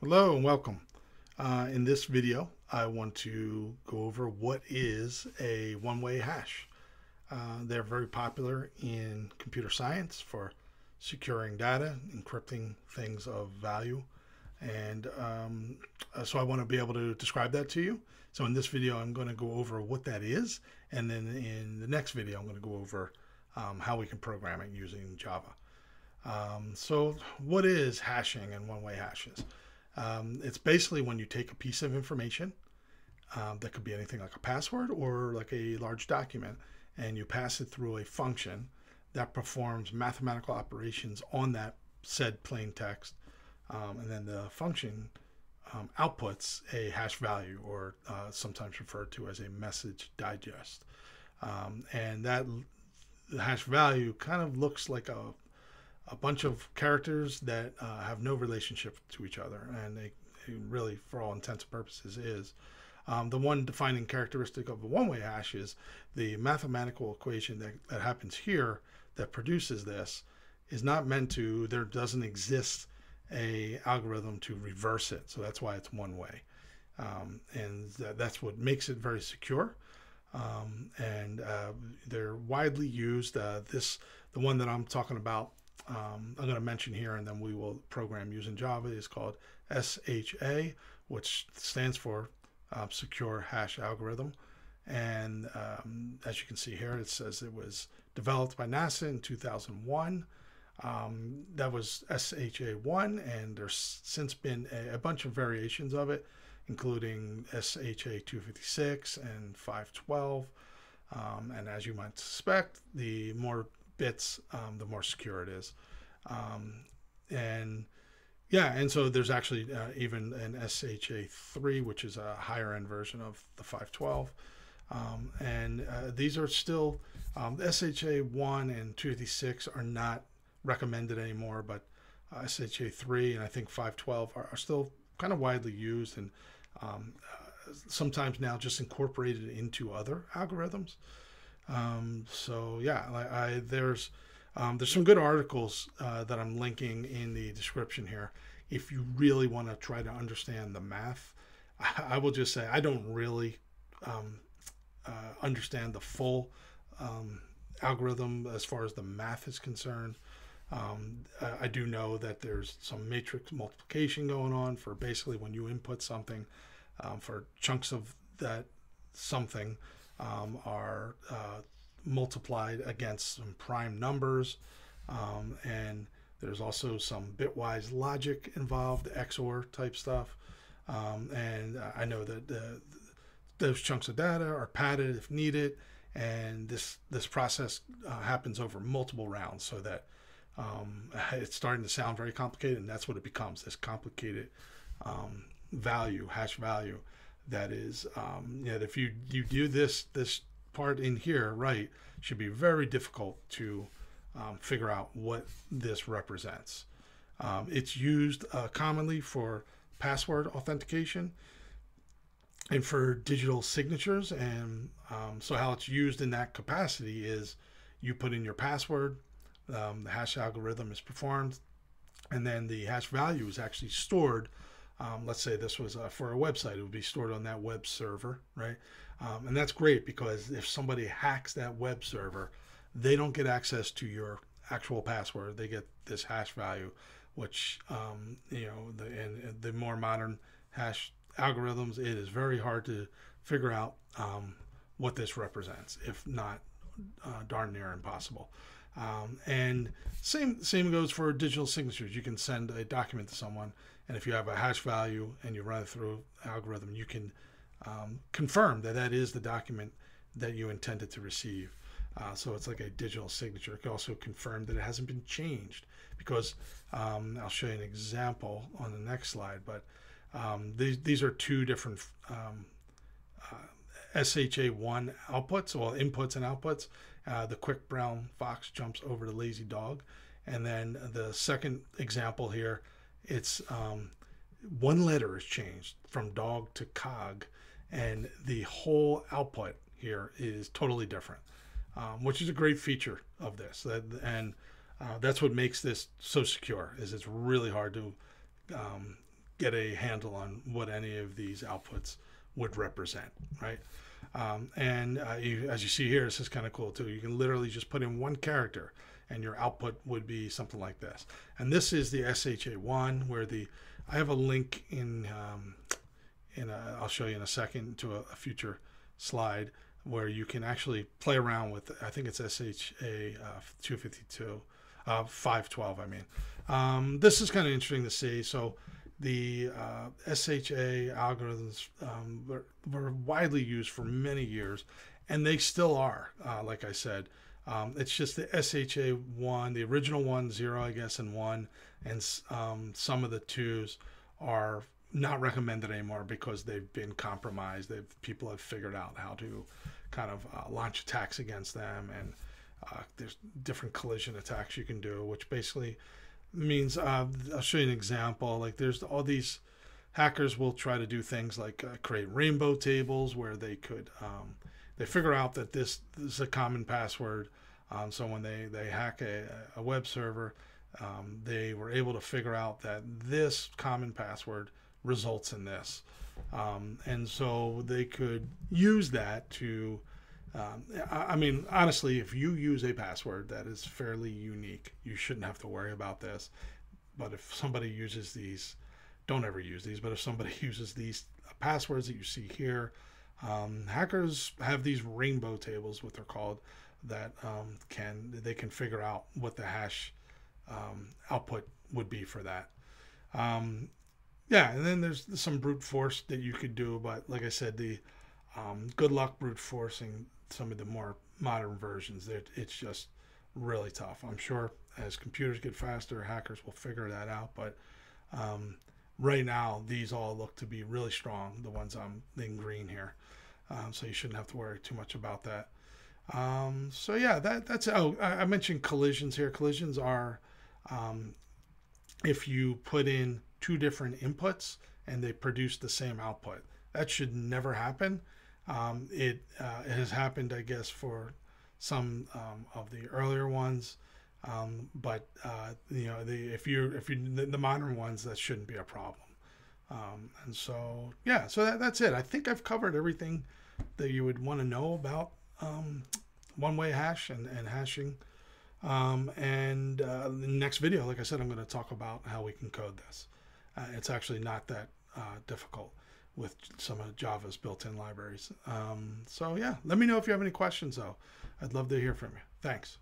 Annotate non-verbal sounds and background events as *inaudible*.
Hello and welcome. Uh, in this video, I want to go over what is a one-way hash. Uh, they're very popular in computer science for securing data, encrypting things of value, and um, uh, so I want to be able to describe that to you. So in this video, I'm going to go over what that is, and then in the next video, I'm going to go over um, how we can program it using Java. Um, so what is hashing and one-way hashes? Um, it's basically when you take a piece of information um, that could be anything like a password or like a large document, and you pass it through a function that performs mathematical operations on that said plain text, um, and then the function um, outputs a hash value, or uh, sometimes referred to as a message digest, um, and that hash value kind of looks like a a bunch of characters that uh, have no relationship to each other, and they, they really, for all intents and purposes, is. Um, the one defining characteristic of a one-way hash is the mathematical equation that, that happens here that produces this is not meant to. There doesn't exist a algorithm to reverse it, so that's why it's one way, um, and th- that's what makes it very secure. Um, and uh, they're widely used. Uh, this, the one that I'm talking about, um, I'm going to mention here, and then we will program using Java, is called SHA, which stands for uh, Secure Hash Algorithm. And um, as you can see here, it says it was developed by NASA in 2001. Um, that was SHA1, and there's since been a, a, bunch of variations of it, including SHA256 and 512. Um, and as you might suspect, the more bits, um, the more secure it is. Um, and yeah, and so there's actually uh, even an SHA3, which is a higher end version of the 512. Um, and uh, these are still, um, SHA1 and 256 are not recommended anymore, but uh, SHA3 and I think 512 are, are, still kind of widely used and um, uh, sometimes now just incorporated into other algorithms. Um, so yeah, I, I there's um, there's some good articles uh, that I'm linking in the description here. If you really want to try to understand the math, I, *laughs* I will just say I don't really um, uh, understand the full um, algorithm as far as the math is concerned. Um, I do know that there's some matrix multiplication going on for basically when you input something um, for chunks of that something um, are uh, multiplied against some prime numbers. Um, and there's also some bitwise logic involved, XOR type stuff. Um, and I know that the, those chunks of data are padded if needed. And this, this process uh, happens over multiple rounds so that um, *laughs* it's starting to sound very complicated. And that's what it becomes this complicated um, value, hash value that is um, yeah if you you do this this part in here right should be very difficult to um, figure out what this represents. Um, it's used uh, commonly for password authentication and for digital signatures. And um, so how it's used in that capacity is you put in your password um, the hash algorithm is performed and then the hash value is actually stored um, let's say this was uh, for a website, it would be stored on that web server, right? Um, and that's great because if somebody hacks that web server, they don't get access to your actual password. They get this hash value, which um, you know, the, and, the more modern hash algorithms, it is very hard to figure out um, what this represents, if not uh, darn near impossible. Um, and same same goes for digital signatures. You can send a document to someone, and if you have a hash value and you run it through algorithm, you can um, confirm that that is the document that you intended to receive. Uh, so it's like a digital signature. It can also confirm that it hasn't been changed because um, I'll show you an example on the next slide. But um, these these are two different um, uh, SHA1 outputs, well inputs and outputs. Uh, the quick brown fox jumps over the lazy dog. And then the second example here, it's um, one letter is changed from dog to cog, and the whole output here is totally different, um, which is a great feature of this. That, and uh, that's what makes this so secure. Is it's really hard to um, get a handle on what any of these outputs would represent, right? Um, and uh, you, as you see here, this is kind of cool too. You can literally just put in one character and your output would be something like this. And this is the SHA1 where the, I have a link in, um, in a, I'll show you in a second to a, a, future slide where you can actually play around with, I think it's SHA uh, 252, uh, 512, I mean. Um, this is kind of interesting to see. So the uh, SHA algorithms um, were, were, widely used for many years, and they still are. Uh, like I said, um, it's just the SHA one, the original one, zero, I guess, and one, and um, some of the twos are not recommended anymore because they've been compromised. They've people have figured out how to kind of uh, launch attacks against them, and uh, there's different collision attacks you can do, which basically means uh, I'll show you an example. Like there's all these hackers will try to do things like uh, create rainbow tables where they could um, they figure out that this, this is a common password. Um, so when they they hack a, a web server, um, they were able to figure out that this common password results in this, um, and so they could use that to um, I mean, honestly, if you use a password that is fairly unique, you shouldn't have to worry about this. But if somebody uses these, don't ever use these. But if somebody *laughs* uses these passwords that you see here, um, hackers have these rainbow tables, what they're called, that um, can they can figure out what the hash um, output would be for that. Um, yeah, and then there's some brute force that you could do, but like I said, the um, good luck brute forcing some of the more modern versions. It's just really tough. I'm sure as computers get faster, hackers will figure that out. But um, right now, these all look to be really strong. The ones I'm in green here, um, so you shouldn't have to worry too much about that. Um, so yeah, that that's oh I, mentioned collisions here. Collisions are um, if you put in two different inputs and they produce the same output. That should never happen. Um, it, uh, it has happened, I guess, for some um, of the earlier ones, um, but uh, you know, the if you if you the, the, modern ones, that shouldn't be a problem. Um, and so, yeah, so that, that's it. I think I've covered everything that you would want to know about um, one-way hash and, and hashing. Um, and uh, the next video, like I said, I'm going to talk about how we can code this. Uh, it's actually not that uh, difficult with some of Java's built-in libraries. Um, so yeah, let me know if you have any questions though. I'd love to hear from you. Thanks.